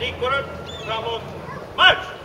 Musikkorren, framåt, marsch!